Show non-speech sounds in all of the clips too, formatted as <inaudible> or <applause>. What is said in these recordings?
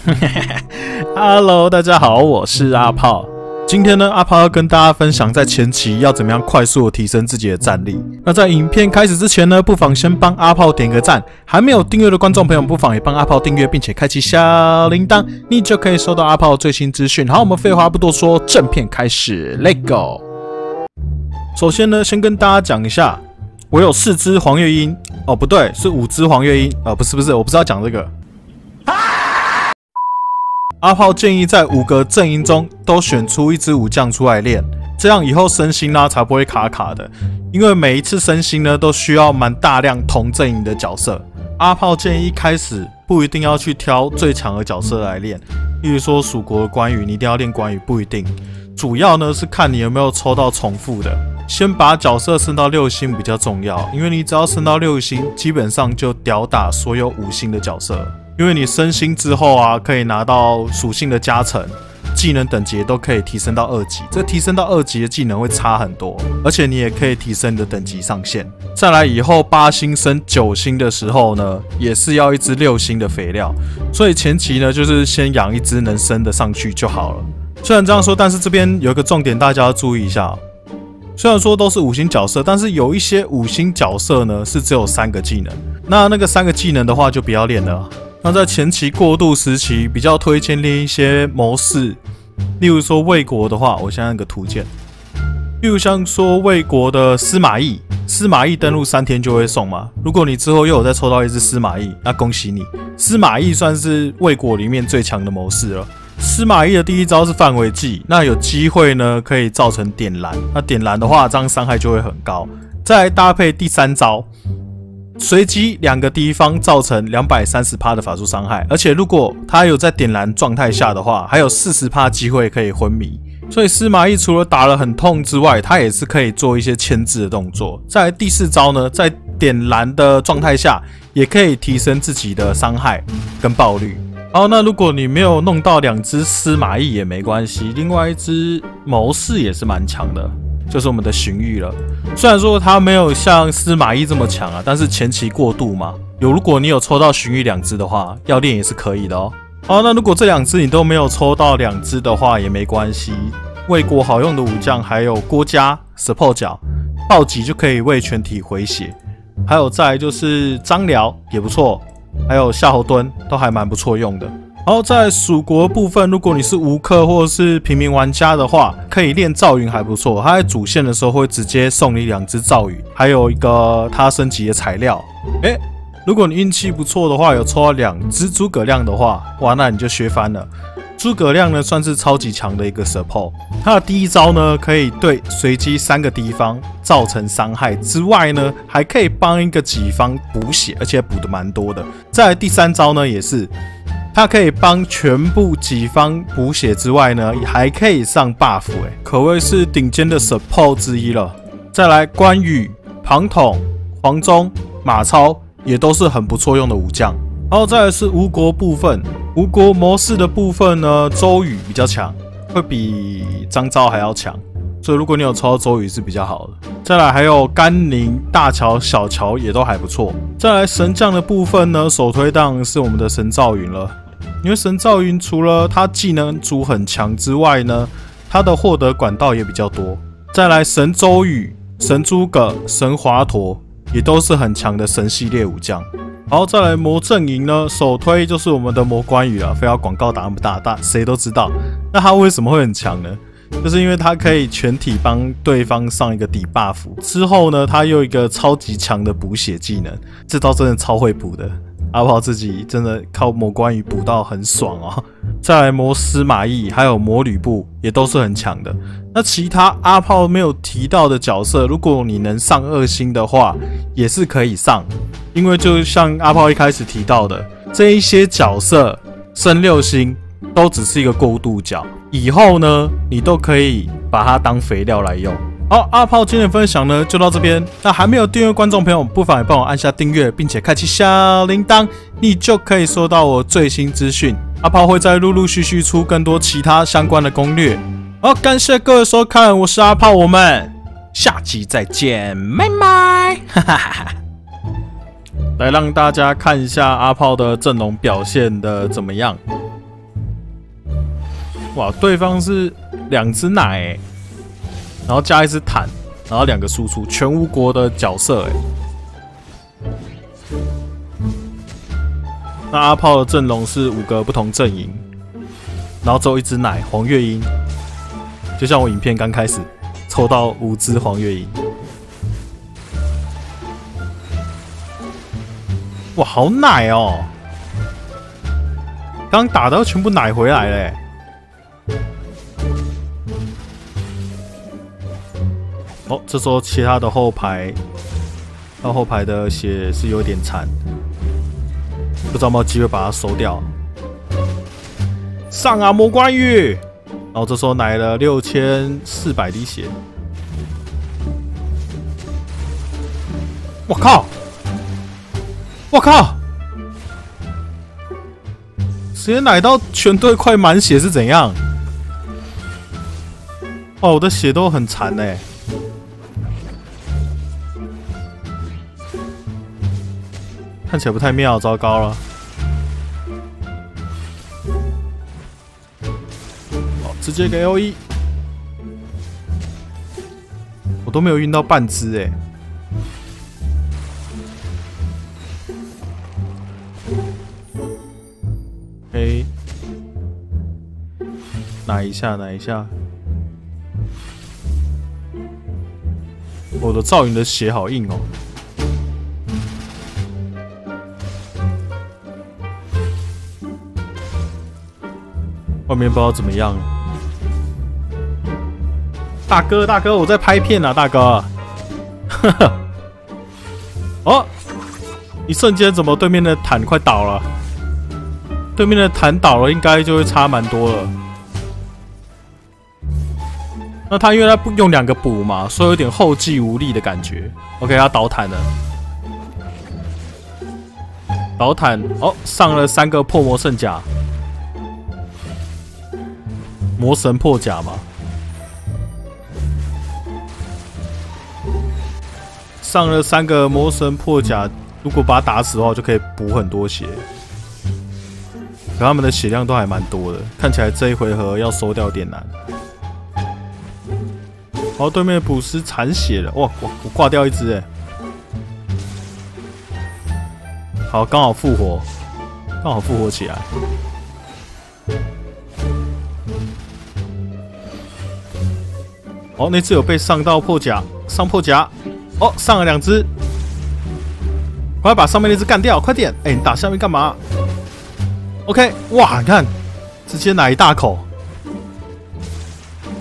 <laughs> Hello，大家好，我是阿炮。今天呢，阿炮要跟大家分享在前期要怎么样快速的提升自己的战力。那在影片开始之前呢，不妨先帮阿炮点个赞。还没有订阅的观众朋友，不妨也帮阿炮订阅，并且开启小铃铛，你就可以收到阿炮最新资讯。好，我们废话不多说，正片开始，Let go。首先呢，先跟大家讲一下，我有四只黄月英，哦，不对，是五只黄月鹰，呃，不是不是，我不知道讲这个。阿炮建议在五个阵营中都选出一支武将出来练，这样以后升星呢才不会卡卡的。因为每一次升星呢都需要蛮大量同阵营的角色。阿炮建议一开始不一定要去挑最强的角色来练，例如说蜀国的关羽，你一定要练关羽不一定。主要呢是看你有没有抽到重复的，先把角色升到六星比较重要，因为你只要升到六星，基本上就吊打所有五星的角色。因为你升星之后啊，可以拿到属性的加成，技能等级都可以提升到二级。这提升到二级的技能会差很多，而且你也可以提升你的等级上限。再来以后八星升九星的时候呢，也是要一只六星的肥料。所以前期呢，就是先养一只能升的上去就好了。虽然这样说，但是这边有一个重点，大家要注意一下。虽然说都是五星角色，但是有一些五星角色呢是只有三个技能。那那个三个技能的话，就不要练了。那在前期过渡时期，比较推荐练一些模式，例如说魏国的话，我先按个图鉴。例如像说魏国的司马懿，司马懿登录三天就会送嘛。如果你之后又有再抽到一只司马懿，那恭喜你，司马懿算是魏国里面最强的模式了。司马懿的第一招是范围技，那有机会呢可以造成点燃，那点燃的话，这样伤害就会很高。再搭配第三招。随机两个敌方造成两百三十趴的法术伤害，而且如果他有在点燃状态下的话，还有四十趴机会可以昏迷。所以司马懿除了打了很痛之外，他也是可以做一些牵制的动作。在第四招呢，在点燃的状态下，也可以提升自己的伤害跟爆率。好，那如果你没有弄到两只司马懿也没关系，另外一只谋士也是蛮强的。就是我们的荀彧了，虽然说他没有像司马懿这么强啊，但是前期过渡嘛，有如果你有抽到荀彧两只的话，要练也是可以的哦。好，那如果这两只你都没有抽到两只的话，也没关系。魏国好用的武将还有郭嘉 support 角，暴击就可以为全体回血，还有再就是张辽也不错，还有夏侯惇都还蛮不错用的。然后在蜀国部分，如果你是吴克或者是平民玩家的话，可以练赵云还不错。他在主线的时候会直接送你两只赵云，还有一个他升级的材料。诶，如果你运气不错的话，有抽到两只诸葛亮的话，哇，那你就削翻了。诸葛亮呢算是超级强的一个 support，他的第一招呢可以对随机三个敌方造成伤害之外呢，还可以帮一个己方补血，而且补的蛮多的。再第三招呢也是。它可以帮全部己方补血之外呢，还可以上 buff，哎，可谓是顶尖的 support 之一了。再来，关羽、庞统、黄忠、马超也都是很不错用的武将。然后再来是吴国部分，吴国模式的部分呢，周瑜比较强，会比张昭还要强，所以如果你有抽到周瑜是比较好的。再来还有甘宁、大乔、小乔也都还不错。再来神将的部分呢，首推当然是我们的神赵云了。因为神赵云除了他技能组很强之外呢，他的获得管道也比较多。再来神周瑜、神诸葛、神华佗也都是很强的神系列武将。然后再来魔阵营呢，首推就是我们的魔关羽啊，非要广告打那么大，大谁都知道。那他为什么会很强呢？就是因为他可以全体帮对方上一个底 buff，之后呢，他又一个超级强的补血技能，这招真的超会补的。阿炮自己真的靠魔关羽补到很爽哦。再来魔司马懿，还有魔吕布也都是很强的。那其他阿炮没有提到的角色，如果你能上二星的话，也是可以上。因为就像阿炮一开始提到的，这一些角色升六星都只是一个过渡角，以后呢，你都可以把它当肥料来用。好，阿炮今天的分享呢就到这边。那还没有订阅观众朋友，不妨也帮我按下订阅，并且开启小铃铛，你就可以收到我最新资讯。阿炮会再陆陆续续出更多其他相关的攻略。好，感谢各位收看，我是阿炮，我们下期再见，拜拜。哈哈哈哈。来让大家看一下阿炮的阵容表现的怎么样。哇，对方是两只奶，然后加一只坦，然后两个输出，全无国的角色哎。那阿炮的阵容是五个不同阵营，然后只有一只奶黄月英，就像我影片刚开始抽到五只黄月英，哇，好奶哦！刚打到全部奶回来嘞。哦，这时候其他的后排，到后排的血是有点残，不知道有没有机会把它收掉。上啊，魔关羽！然后这时候奶了六千四百滴血，我靠！我靠！直接奶到全队快满血是怎样？哦，我的血都很残哎。看起来不太妙，糟糕了！好，直接给 O E，我都没有晕到半只哎。OK，拿一下，拿一下。我的赵云的血好硬哦。外面不知道怎么样，大哥大哥，我在拍片啊，大哥。<laughs> 哦，一瞬间怎么对面的坦快倒了？对面的坦倒了，应该就会差蛮多了。那他因为他不用两个补嘛，所以有点后继无力的感觉。OK，他倒坦了，倒坦哦，上了三个破魔圣甲。魔神破甲嘛，上了三个魔神破甲，如果把他打死的话，就可以补很多血。可他们的血量都还蛮多的，看起来这一回合要收掉点难。好，对面捕师残血了，哇，我我挂掉一只哎。好，刚好复活，刚好复活起来。哦，那只有被上到破甲，上破甲。哦，上了两只，快把上面那只干掉，快点！哎，你打下面干嘛？OK，哇，你看，直接奶一大口，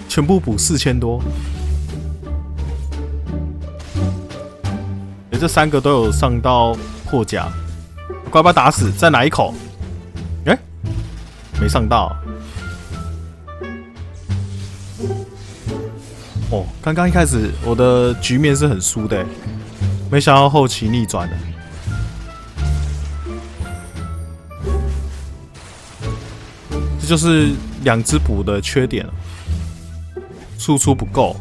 全部补四千多。哎，这三个都有上到破甲，快把打死，再奶一口。哎，没上到。哦，刚刚一开始我的局面是很输的，没想到后期逆转了。这就是两只补的缺点，输出不够。